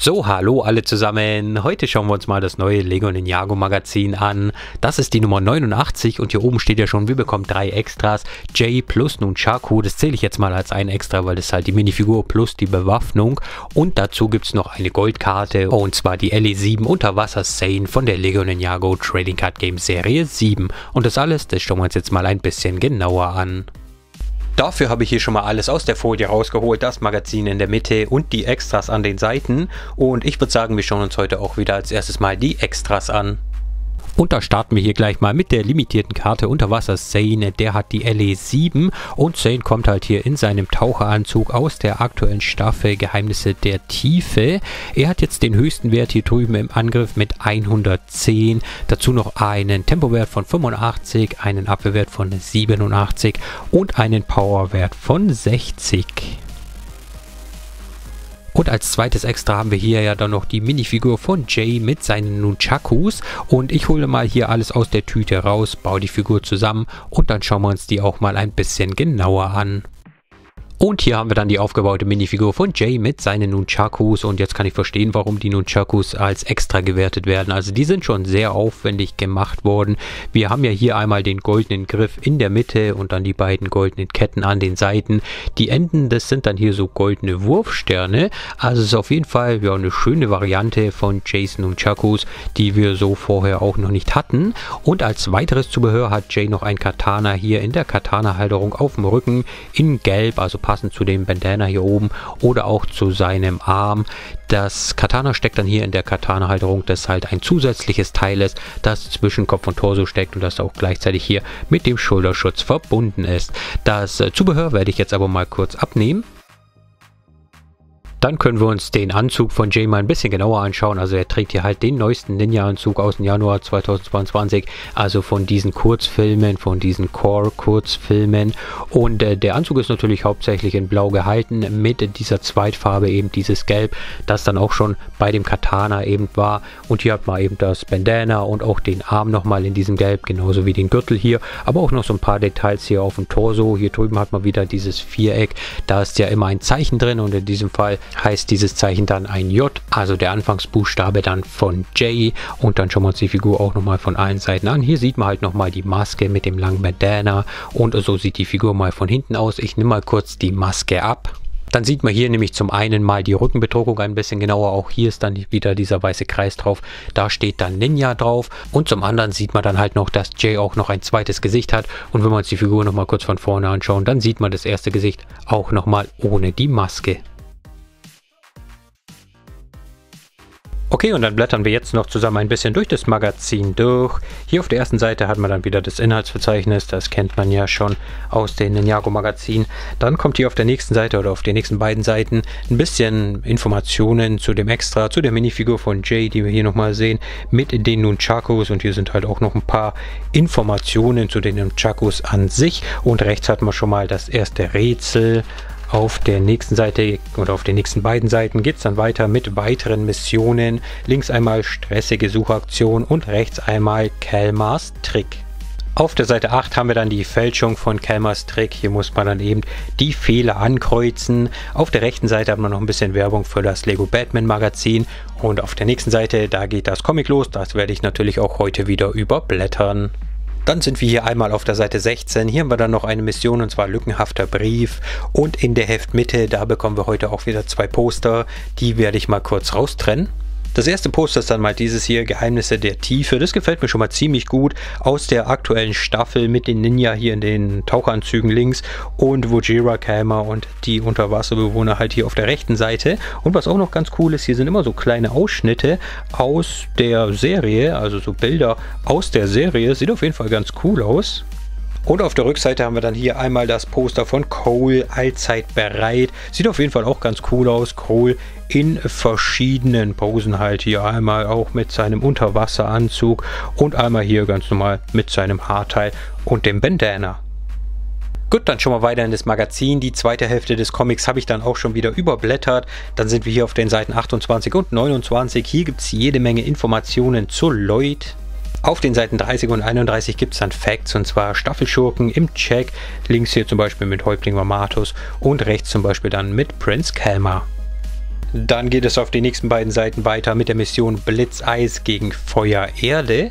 So, hallo alle zusammen. Heute schauen wir uns mal das neue Lego Ninjago Magazin an. Das ist die Nummer 89 und hier oben steht ja schon, wir bekommen drei Extras. J plus Nunchaku, das zähle ich jetzt mal als ein Extra, weil das ist halt die Minifigur plus die Bewaffnung. Und dazu gibt es noch eine Goldkarte und zwar die LE7 Unterwasser Sane von der Lego Ninjago Trading Card Game Serie 7. Und das alles, das schauen wir uns jetzt mal ein bisschen genauer an. Dafür habe ich hier schon mal alles aus der Folie rausgeholt, das Magazin in der Mitte und die Extras an den Seiten. Und ich würde sagen, wir schauen uns heute auch wieder als erstes mal die Extras an. Und da starten wir hier gleich mal mit der limitierten Karte Unterwasser Zane. Der hat die LE7 und Zane kommt halt hier in seinem Taucheranzug aus der aktuellen Staffel Geheimnisse der Tiefe. Er hat jetzt den höchsten Wert hier drüben im Angriff mit 110. Dazu noch einen Tempowert von 85, einen Abwehrwert von 87 und einen Powerwert von 60. Und als zweites Extra haben wir hier ja dann noch die Minifigur von Jay mit seinen Nunchakus. Und ich hole mal hier alles aus der Tüte raus, baue die Figur zusammen und dann schauen wir uns die auch mal ein bisschen genauer an. Und hier haben wir dann die aufgebaute Minifigur von Jay mit seinen Nunchakus und jetzt kann ich verstehen, warum die Nunchakus als extra gewertet werden. Also die sind schon sehr aufwendig gemacht worden. Wir haben ja hier einmal den goldenen Griff in der Mitte und dann die beiden goldenen Ketten an den Seiten. Die Enden, das sind dann hier so goldene Wurfsterne. Also es ist auf jeden Fall ja, eine schöne Variante von Jays Nunchakus, die wir so vorher auch noch nicht hatten. Und als weiteres Zubehör hat Jay noch ein Katana hier in der Katana-Halterung auf dem Rücken in gelb, also passend zu dem Bandana hier oben oder auch zu seinem Arm. Das Katana steckt dann hier in der Katana-Halterung, das halt ein zusätzliches Teil ist, das zwischen Kopf und Torso steckt und das auch gleichzeitig hier mit dem Schulterschutz verbunden ist. Das äh, Zubehör werde ich jetzt aber mal kurz abnehmen. Dann können wir uns den Anzug von Jay mal ein bisschen genauer anschauen. Also er trägt hier halt den neuesten Ninja-Anzug aus dem Januar 2022. Also von diesen Kurzfilmen, von diesen Core-Kurzfilmen. Und äh, der Anzug ist natürlich hauptsächlich in blau gehalten mit dieser Zweitfarbe eben dieses Gelb, das dann auch schon bei dem Katana eben war. Und hier hat man eben das Bandana und auch den Arm nochmal in diesem Gelb, genauso wie den Gürtel hier. Aber auch noch so ein paar Details hier auf dem Torso. Hier drüben hat man wieder dieses Viereck. Da ist ja immer ein Zeichen drin und in diesem Fall heißt dieses Zeichen dann ein J, also der Anfangsbuchstabe dann von J und dann schauen wir uns die Figur auch nochmal von allen Seiten an. Hier sieht man halt nochmal die Maske mit dem langen Bandana und so sieht die Figur mal von hinten aus. Ich nehme mal kurz die Maske ab. Dann sieht man hier nämlich zum einen mal die Rückenbedruckung ein bisschen genauer. Auch hier ist dann wieder dieser weiße Kreis drauf. Da steht dann Ninja drauf. Und zum anderen sieht man dann halt noch, dass Jay auch noch ein zweites Gesicht hat. Und wenn wir uns die Figur nochmal kurz von vorne anschauen, dann sieht man das erste Gesicht auch nochmal ohne die Maske. Okay, und dann blättern wir jetzt noch zusammen ein bisschen durch das Magazin durch. Hier auf der ersten Seite hat man dann wieder das Inhaltsverzeichnis, das kennt man ja schon aus den Ninjago Magazin. Dann kommt hier auf der nächsten Seite oder auf den nächsten beiden Seiten ein bisschen Informationen zu dem Extra, zu der Minifigur von Jay, die wir hier nochmal sehen, mit den Nunchakus und hier sind halt auch noch ein paar Informationen zu den Nunchakus an sich. Und rechts hat man schon mal das erste Rätsel auf der nächsten Seite oder auf den nächsten beiden Seiten geht es dann weiter mit weiteren Missionen. Links einmal stressige Suchaktion und rechts einmal Kelmars Trick. Auf der Seite 8 haben wir dann die Fälschung von Kelmers Trick. Hier muss man dann eben die Fehler ankreuzen. Auf der rechten Seite haben wir noch ein bisschen Werbung für das Lego Batman Magazin. Und auf der nächsten Seite, da geht das Comic los. Das werde ich natürlich auch heute wieder überblättern. Dann sind wir hier einmal auf der Seite 16. Hier haben wir dann noch eine Mission und zwar lückenhafter Brief. Und in der Heftmitte, da bekommen wir heute auch wieder zwei Poster. Die werde ich mal kurz raustrennen. Das erste Poster ist dann mal dieses hier, Geheimnisse der Tiefe. Das gefällt mir schon mal ziemlich gut. Aus der aktuellen Staffel mit den Ninja hier in den Taucheranzügen links und Wojira Kalmer und die Unterwasserbewohner halt hier auf der rechten Seite. Und was auch noch ganz cool ist, hier sind immer so kleine Ausschnitte aus der Serie, also so Bilder aus der Serie. Sieht auf jeden Fall ganz cool aus. Und auf der Rückseite haben wir dann hier einmal das Poster von Cole, allzeit bereit. Sieht auf jeden Fall auch ganz cool aus. Cole in verschiedenen Posen halt hier. Einmal auch mit seinem Unterwasseranzug und einmal hier ganz normal mit seinem Haarteil und dem Bandana. Gut, dann schon mal weiter in das Magazin. Die zweite Hälfte des Comics habe ich dann auch schon wieder überblättert. Dann sind wir hier auf den Seiten 28 und 29. Hier gibt es jede Menge Informationen zu Lloyd. Auf den Seiten 30 und 31 gibt es dann Facts und zwar Staffelschurken im Check. Links hier zum Beispiel mit Häuptling Mamatus und rechts zum Beispiel dann mit Prince Kalmar. Dann geht es auf den nächsten beiden Seiten weiter mit der Mission Blitzeis gegen Feuer Erde.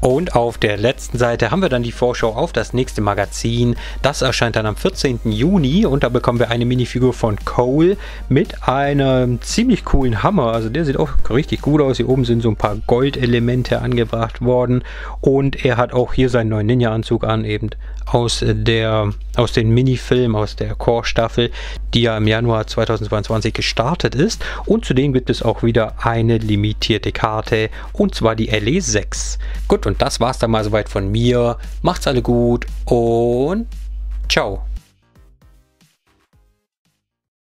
Und auf der letzten Seite haben wir dann die Vorschau auf das nächste Magazin. Das erscheint dann am 14. Juni und da bekommen wir eine Minifigur von Cole mit einem ziemlich coolen Hammer. Also der sieht auch richtig gut aus. Hier oben sind so ein paar Goldelemente angebracht worden und er hat auch hier seinen neuen Ninja-Anzug an, eben aus der aus den Minifilmen aus der Core-Staffel, die ja im Januar 2022 gestartet ist. Und zudem gibt es auch wieder eine limitierte Karte und zwar die LE6. Gut, und das war's dann mal soweit von mir. Macht's alle gut und ciao.